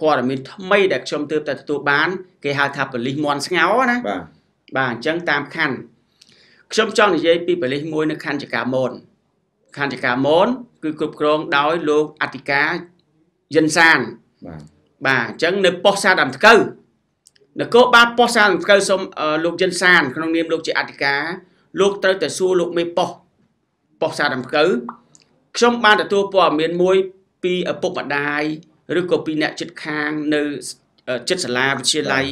ព័ត៌មានថ្មីដែលខ្ញុំទើបតែទទួលបាន គេហៅថាបលិសមន់ស្ងោណាបាទបាទអញ្ចឹងតាមខណ្ឌខ្ញុំចង់និយាយពីបលិសមួយនៅខណ្ឌចកាមូនខណ្ឌចកាមូនគឺគ្រប់គ្រងដោយលោកអធិការយិនសានបាទបាទអញ្ចឹងនៅប៉ុស្តិ៍សាដើមថ្កូវនគរបាលប៉ុស្តិ៍សាដើមថ្កូវសូមលោកយិនសាន ក្នុងនាមលោកជាអធិការលោកត្រូវតែសួរលោកមេប៉ុស្តិ៍ប៉ុស្តិ៍សាដើមថ្កូវខ្ញុំបានទទួលព័ត៌មានមួយពីឪពុកម្ដាយ ឬក៏ពីអ្នកចិត្តខាងនៅចិត្តសាលាវិទ្យាល័យ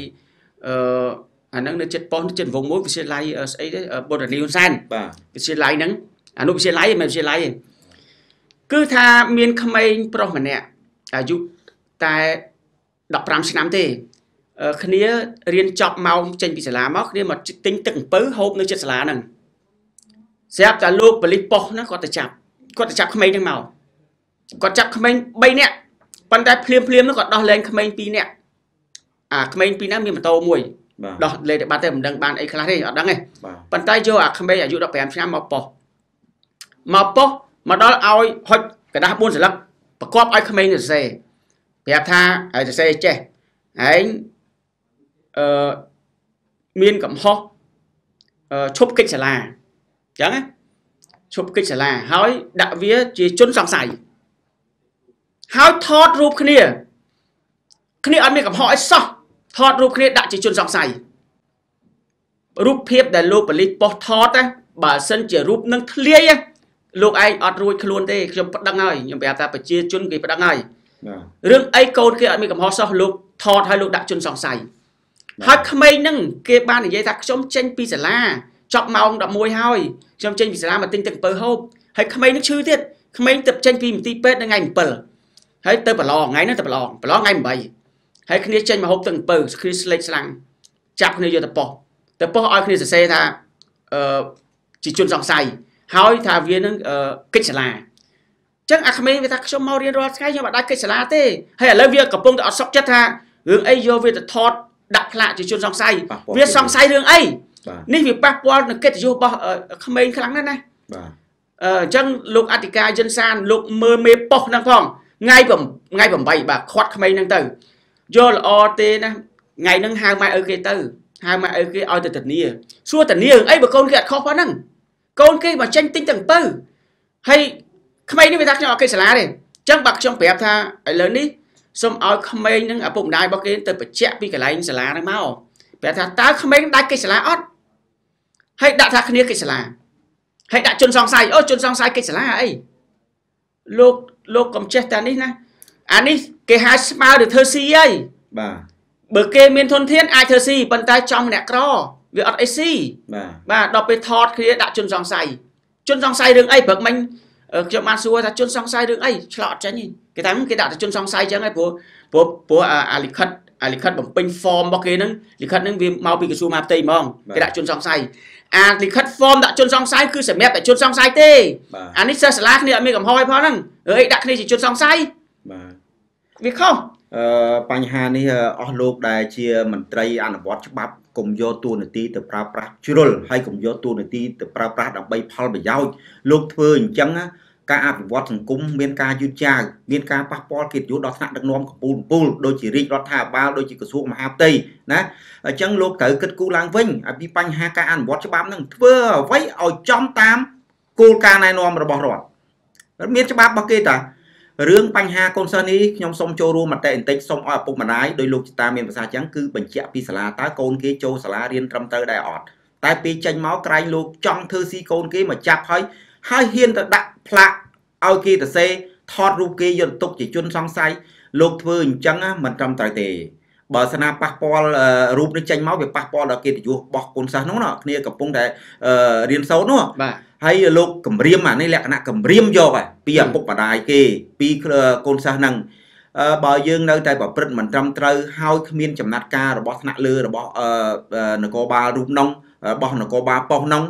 អឺអាហ្នឹងនៅចិត្តប៉ុស្តិ៍ចិត្តវងមួយវិទ្យាល័យស្អីទេបុត្រនីហ៊ុនសែនបាទវិទ្យាល័យហ្នឹងអនុវិទ្យាល័យមិនវិទ្យាល័យទេគឺថាមានក្មេងប្រុសម្នាក់អាយុតែ15ឆ្នាំទេគ្នារៀនចប់ម៉ោងចេញពីសាលាមកគ្នាមកទិញទឹកអំពៅហូបនៅចិត្តសាលាហ្នឹងស្រាប់តែលោកបលិសប៉ុស្តិ៍ហ្នឹងគាត់ទៅចាប់គាត់ទៅចាប់ក្មេងហ្នឹងមកគាត់ចាប់ក្មេង3នាក់ ប៉ុន្តែភ្លាមភ្លាមនោះគាត់ដោះលែងក្មេង2នាក់អាក្មេង2នាក់មានម៉ូតូមួយដោះលេខបាត់ទៅមិនដឹងបានអីខ្លះទេអត់ដឹងទេប៉ុន្តែយកអាក្មេងអាយុ15ឆ្នាំមកប៉ុស្មកប៉ុស្មកដល់ឲ្យហុចกระดาษ4សន្លឹកប្រកបឲ្យក្មេងសរសេរប្រាប់ថាហើយសរសេរចេះឯងអឺមានកំហុសអឺឈប់កិច្ចសាលាអញ្ចឹងណាឈប់កិច្ចសាលាហើយដាក់វាជាជនសង្ស័យ ហើយថតរូបគ្នាគ្នាអត់មានកំហុសអីសោះថតរូបគ្នាដាក់ជាជនសង្ស័យរូបភាពដែលលោកបលិសប៉ុស្ថតណាបើសិនជារូបនឹងធ្លាយលោកឯងអត់រួចខ្លួនទេខ្ញុំប្តឹងហើយខ្ញុំប្រាប់ថាប្រជាជនគេប្តឹងហើយរឿងអីកូនគេអត់មានកំហុសសោះលោកថតឲ្យលោកដាក់ជនសង្ស័យហើយក្មេងហ្នឹងគេបាននិយាយថាខ្ញុំចេញពីសាលាចប់ម៉ោង11ហើយខ្ញុំចេញពីសាលាមកទិញទឹកពៅហូបហើយក្មេងនឹងឈឺទៀតក្មេងទៅចេញពីមន្ទីរពេទ្យនៅថ្ងៃ7 ហើយទៅប្រឡងថ្ងៃហ្នឹងទៅប្រឡងប្រឡងថ្ងៃ8ហើយគ្នាចេញមកហូបទឹកពៅគ្នាស្លេកស្លាំងចាប់គ្នាយកទៅប៉ុស្ទៅប៉ុស្ឲ្យគ្នាសរសេរថាអឺជាជនសង្ស័យហើយថាវានឹងកិច្ចសាលាចឹងអាក្មេងវាថាខ្ញុំមករៀនរាល់ថ្ងៃខ្ញុំអត់ដាច់កិច្ចសាលាទេហើយឥឡូវវាកំពុងតែអត់សុខចិត្តថារឿងអីយកវាទៅថតដាក់ផ្លាកជាជនសង្ស័យវាសង្ស័យរឿងអីនេះវាប៉ះពាល់នឹងកិត្តិយសរបស់ក្មេងខ្លាំងណាស់ណាបាទអញ្ចឹងលោកអធិការយិនសានលោកមើលមេប៉ុស្ហ្នឹងផង ថ្ងៃថ្ងៃ8បាទខាត់ក្មេងហ្នឹងទៅយកល្អទេណាថ្ងៃហ្នឹងហៅម៉ែឪគេទៅហៅម៉ែឪគេឲ្យទៅធានាសួរធានារឿងអីបើកូនគេអត់ខុសប៉ុណ្ណឹងកូនគេមកចេញទិញទាំងទៅហើយក្មេងនេះវាថាខ្ញុំអត់គេសាលាទេអញ្ចឹងបើខ្ញុំប្រាប់ថាឥឡូវនេះសូមឲ្យក្មេងនឹងឪពុកម្ដាយរបស់គេទៅបញ្ជាក់ពីកន្លែងសាលាហ្នឹងមកប្រាប់ថាតើក្មេងដាច់កិច្ចសាលាអត់ហើយដាក់ថាគ្នាកិច្ចសាលាហើយដាក់ជនសង្ស័យអូជនសង្ស័យកិច្ចសាលាអីលោក លោកកុំចេះតែនេះណាអានេះគេហៅស្មើទៅធ្វើស៊ីហើយបាទបើគេមានធនធានអាចធ្វើស៊ីប៉ុន្តែចំអ្នកក្រវាអត់អីស៊ីបាទបាទដល់ពេលថតគ្នាដាក់ជនសង្ស័យជនសង្ស័យរឿងអីព្រឹកមិញខ្ញុំបានសួរថាជនសង្ស័យរឿងអីឆ្លោតចេញគេថាគេដាក់តែជនសង្ស័យចឹងហើយព្រោះព្រោះព្រោះអាលិខិតអាលិខិតបំពេញ form របស់គេហ្នឹងលិខិតហ្នឹងវាមកពីក្រសួងមហាផ្ទៃហ្មងគេដាក់ជនសង្ស័យអាលិខិត form ដាក់ជនសង្ស័យគឺសម្រាប់តែជនសង្ស័យទេអានេះសិស្សសាលាគ្នាអត់មានកំហុសអីផងហ្នឹងអើយដាក់គ្នាជាជនសង្ស័យបាទវាខុសអឺបញ្ហានេះអស់លោកដែលជាមន្ត្រីអនុវត្តច្បាប់កុំយកតួនាទីទៅប្រើប្រាស់ជ្រុលហើយកុំយកតួនាទីទៅប្រើប្រាស់ដើម្បីផលប្រយោជន៍លោកធ្វើអញ្ចឹង ការអភិវឌ្ឍសង្គមមានការយឺតយ៉ាវមានការប៉ះពាល់កិត្តិយសដល់ថ្នាក់ដឹកនាំកម្ពុជាពូលដូចជារាជរដ្ឋាភិបាលដូចជាក្រសួងមហាផ្ទៃណាអញ្ចឹងលោកត្រូវគិតគូរឡើងវិញឲ្យពីបញ្ហាការអនុវត្តច្បាប់នឹងធ្វើអ្វីឲ្យចំតាមគោលការណ៍ណែនាំរបស់រដ្ឋមានច្បាប់របស់គេតារឿងបញ្ហាកូនសិស្សនេះខ្ញុំសូមចូលរួមមតិបន្តិចសូមឲ្យឪពុកម្ដាយដោយលោកចតាមានភាសាចឹងគឺបញ្ជាក់ពីសាលាតើកូនគេចូលសាលារៀនត្រឹមត្រូវដែរអត់តែពេលចេញមកក្រែងលោកចង់ធ្វើស៊ីកូនគេមកចាប់ហើយ ហើយហ៊ានទៅដាក់ផ្លាកឲ្យគេទៅសេថតរូបគេយកទុកជាជនសង្ស័យលោកធ្វើអញ្ចឹងមិនត្រឹមត្រូវទេបើស្នាប៉ះពាល់រូបនេះចេញមកវាប៉ះពាល់ដល់កិត្តិយសរបស់កូនសិស្សនោះណាគ្នាកំពុងតែរៀនសូត្រនោះបាទហើយលោកគម្រាមអានេះលក្ខណៈគម្រាមយកហើយពីឪពុកម្ដាយគេពីកូនសិស្សហ្នឹងបើយើងនៅតែប្រព្រឹត្តមិនត្រឹមត្រូវហើយគ្មានចំណាត់ការរបស់ថ្នាក់លើរបស់នគរបាលរូបនងរបស់នគរបាលប៉ុស្តិ៍នង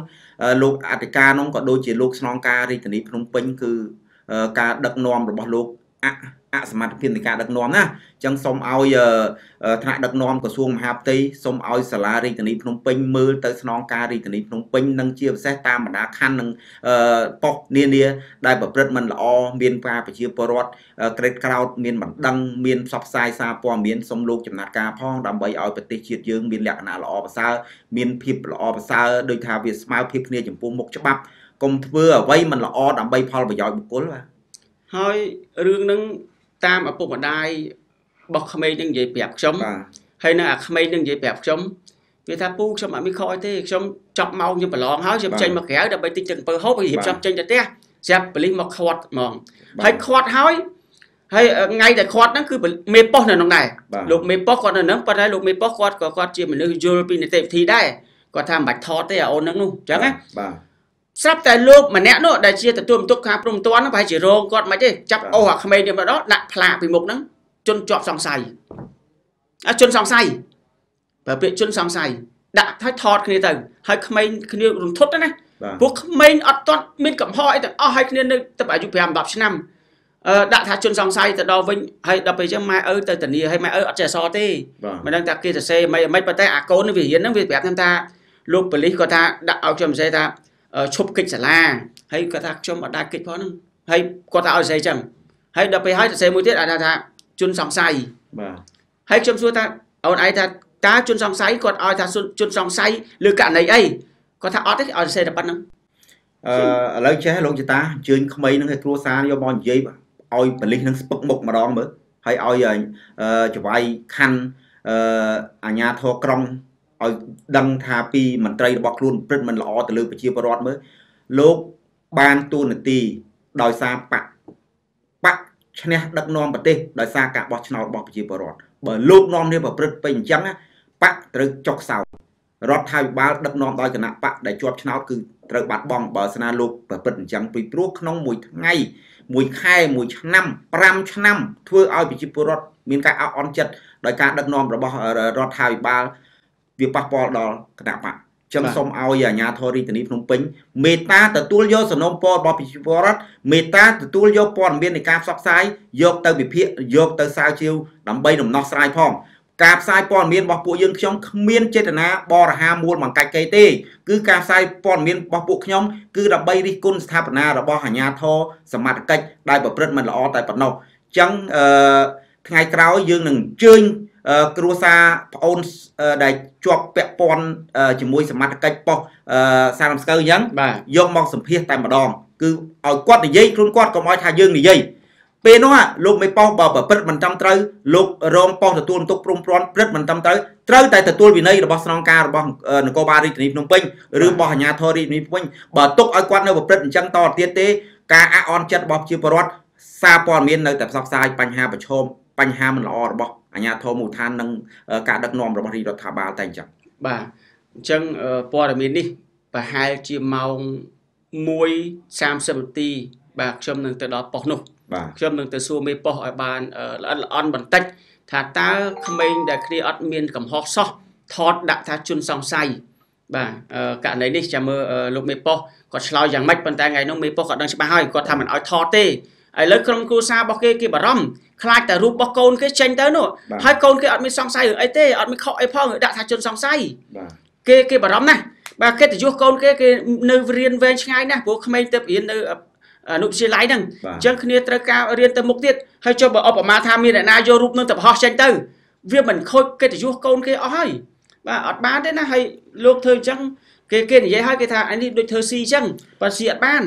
លោកអធិការនោះក៏ដូចជាលោកស្នងការរាជធានីភ្នំពេញគឺការដឹកនាំរបស់លោក អអសមត្ថភាពនៃការដឹកនាំណាអញ្ចឹងសូមឲ្យថ្នាក់ដឹកនាំក្រសួងមហាផ្ទៃសូមឲ្យសាលារាជធានីភ្នំពេញមើលទៅស្នងការរាជធានីភ្នំពេញនិងជាពិសេសតាមបណ្ដាខណ្ឌនិងប៉ុស្តិ៍នានាដែលប្រព្រឹត្តមិនល្អមានការប្រជាពលរដ្ឋក្រេតក្រោតមានបណ្ដឹងមានផ្សព្វផ្សាយសារព័ត៌មានសូមលោកចំណាត់ការផងដើម្បីឲ្យប្រទេសជាតិយើងមានលក្ខណៈល្អប្រសើរមានភាពល្អប្រសើរដោយថាវាស្មើភាពគ្នាចំពោះមុខច្បាប់កុំធ្វើអ្វីមិនល្អដើម្បីផលប្រយោជន៍បុគ្គលបាទ ហើយរឿងហ្នឹងតាមឪពុកម្ដាយរបស់ក្មេងនឹងនិយាយប្រាប់ខ្ញុំហើយនៅអាក្មេងនឹងនិយាយប្រាប់ខ្ញុំវាថាពូខ្ញុំអត់មានខកអីទេខ្ញុំចាប់ម៉ោងខ្ញុំប្រឡងហើយខ្ញុំចេញមកក្រៅដើម្បីទិញទឹកអំពើហូបហើយរៀបចំចេញទៅផ្ទះស្រាប់ប៉លីសមកខាត់ហ្មងហើយខាត់ហើយហើយថ្ងៃដែលខាត់ហ្នឹងគឺមេប៉ុស្នៅក្នុងដែរលោកមេប៉ុស្គាត់នៅហ្នឹងប៉ុន្តែលោកមេប៉ុស្គាត់ក៏គាត់ជាមនុស្សយល់ពីនីតិវិធីដែរគាត់ថាមិនបាច់ថតទេអូនហ្នឹងនោះអញ្ចឹងណាបាទ ស្រាប់តែលោកម្នាក់នោះដែលជាទទួលបន្ទុកខាព្រំតន់ហ្នឹងប្រហែលជារងគាត់មិនទេចាប់អូអាក្មេងនេះម្ដងដាក់ផ្លាកពីមុខហ្នឹងជន់ជាប់សង្ស័យអាជន់សង្ស័យបើពាក្យជន់សង្ស័យដាក់ឲ្យថតគ្នាទៅហើយក្មេងគ្នារន្ធត់ណាពួកក្មេងអត់ទាន់មានកំហុសអីទាំងអស់ហើយគ្នានៅទៅអាយុ5 10ឆ្នាំអឺដាក់ថាជន់សង្ស័យទៅដល់វិញហើយដល់ពេលអញ្ចឹងម៉ែឪទៅធានាហើយម៉ែឪអត់ចេះអសរទេមិនដឹងថាគេសរសេរមិនមិនប៉ុន្តែអាកូនវារៀនហ្នឹងវាប្រាប់ខ្ញុំថាលោកប៉ូលីសគាត់ថាដាក់ឲ្យខ្ញុំសរសេរថា ឈប់កិច្ចសាលាហើយគាត់ថាខ្ញុំអត់ដែរកិច្ចផងហ្នឹងហើយគាត់ថាឲ្យសរសេរអញ្ចឹងហើយដល់ពេលហើយសរសេរមួយទៀតអាចថាជនសង្ស័យបាទហើយខ្ញុំសួរថាអូនឯងថាតើជនសង្ស័យគាត់ឲ្យថាជនសង្ស័យលើករណីអីគាត់ថាអត់ទេឲ្យសរសេរតែប៉ុណ្្នឹងអឺឥឡូវចេះលោកចតាអញ្ជើញក្មេងនឹងឲ្យគ្រួសារយកមកនិយាយឲ្យបលិសនឹងស្ពឹកមុខម្ដងមើលហើយឲ្យចវាយខណ្ឌអឺអាញាធរក្រុង ឲ្យដឹងថាពីមន្ត្រីរបស់ខ្លួនព្រឹត្តមិនល្អទៅលើប្រជាពលរដ្ឋមើលលោកបានទូនាទីដោយសារបកបកឈ្នះដឹកនាំប្រទេសដោយសារការបោះឆ្នោតរបស់ប្រជាពលរដ្ឋបើលោកនាំនេះប្រព្រឹត្តពេញអញ្ចឹងបកត្រូវចុកសោរដ្ឋាភិបាលដឹកនាំដោយគណៈបកដែលជាប់ឆ្នោតគឺត្រូវបាត់បង់បើស្នាលោកប្រព្រឹត្តអញ្ចឹងពីព្រោះក្នុងមួយថ្ងៃមួយខែមួយឆ្នាំ5ឆ្នាំធ្វើឲ្យប្រជាពលរដ្ឋមានការអអន់ចិត្តដោយការដឹកនាំរបស់រដ្ឋាភិបាល វាប៉ះពាល់ដល់គណៈបកចឹងសូមឲ្យអាជ្ញាធររាជធានីភ្នំពេញមេត្តាទទួលយកសំណុំពររបស់ប្រជាពលរដ្ឋមេត្តាទទួលយកព័ត៌មាននៃការផ្សព្វផ្សាយយកទៅវិភាគយកទៅសាវជ្រាវដើម្បីដំណោះស្រាយផងការផ្សាយព័ត៌មានរបស់ពួកយើងខ្ញុំគ្មានចេតនាបរហាមូលបង្កាច់កេទេគឺការផ្សាយព័ត៌មានរបស់ពួកខ្ញុំគឺដើម្បីរិះគន់ស្ថាបនារបស់អាជ្ញាធរសមត្ថកិច្ចដែលប្រព្រឹត្តមិនល្អតែប៉ុណ្ណោះអញ្ចឹងអឺថ្ងៃក្រោយយើងនឹងអញ្ជើញ គ្រួសារប្អូនដែលជាប់ពាក់ព័ន្ធជាមួយសមត្ថកិច្ចប៉ុស្តិ៍សារំស្កើអញ្ចឹងយកមកសម្ភាសតែម្ដង គឺឲ្យគាត់និយាយខ្លួនគាត់កុំឲ្យថាយើងនិយាយពេលនោះលោកមេប៉ុស្តិ៍បើប្រព្រឹត្តមិនត្រឹមត្រូវលោករងប៉ុស្តិ៍ទទួលទុកព្រមព្រាន់ព្រឹត្តមិនត្រឹមត្រូវត្រូវតែទទួលវិន័យរបស់ស្នងការរបស់នគរបាលរាជធានីភ្នំពេញឬរបស់អាជ្ញាធររាជធានីភ្នំពេញបើទុកឲ្យគាត់នៅប្រព្រឹត្តអញ្ចឹងតទៅទៀតទេការអអន់ចិត្តរបស់ប្រជាពលរដ្ឋសារព័ត៌មាននៅតែផ្សព្វផ្សាយបញ្ហាប្រឈមបញ្ហាមិនល្អរបស់ អាជ្ញាធរមូលដ្ឋាននិងការដឹកនាំរបស់រាជរដ្ឋាភិបាលតែអញ្ចឹងបាទអញ្ចឹងព័ត៌មាននេះប្រហែលជាម៉ោង1:30នាទីបាទខ្ញុំនឹងទៅដល់ប៉ុស្តិ៍នោះបាទខ្ញុំនឹងទៅសួរមេប៉ុស្តិ៍ឲ្យបានល្អិតល្អន់បន្តិចថាតើក្មេងដែលគ្នាអត់មានកំហុសសោះថតដាក់ថាជនសង្ស័យបាទករណីនេះចាំមើលលោកមេប៉ុស្តិ៍គាត់ឆ្លើយយ៉ាងម៉េចប៉ុន្តែថ្ងៃនោះមេប៉ុស្តិ៍គាត់ដឹងច្បាស់ហើយគាត់ថាមិនឲ្យថតទេឥឡូវក្រុមគ្រួសាររបស់គេគេបារម្ភ ខ្លាចតែរូបរបស់កូនគេចេញទៅនោះហើយកូនគេអត់មានសង្ស័យរឿងអីទេអត់មានខកអីផងដាក់ថាជនសង្ស័យគេគេបារម្ភណាស់បាទកិត្តិយសកូនគេគេនៅរៀនវែងឆ្ងាយណាស់ព្រោះក្មេងទៅរៀននៅអនុវិទ្យាល័យហ្នឹងអញ្ចឹងគ្នាត្រូវការរៀនទៅមុខទៀតហើយចុះបើឧបមាថាមានអ្នកណាយករូបនឹងទៅបោះចេញទៅវាមិនខូចកិត្តិយសកូនគេអស់ហើយបាទអត់បានទេណាហើយលោកធ្វើអញ្ចឹងគេគេនិយាយឲ្យគេថាអានេះដូចធ្វើស៊ីអញ្ចឹងបើស៊ីអត់បាន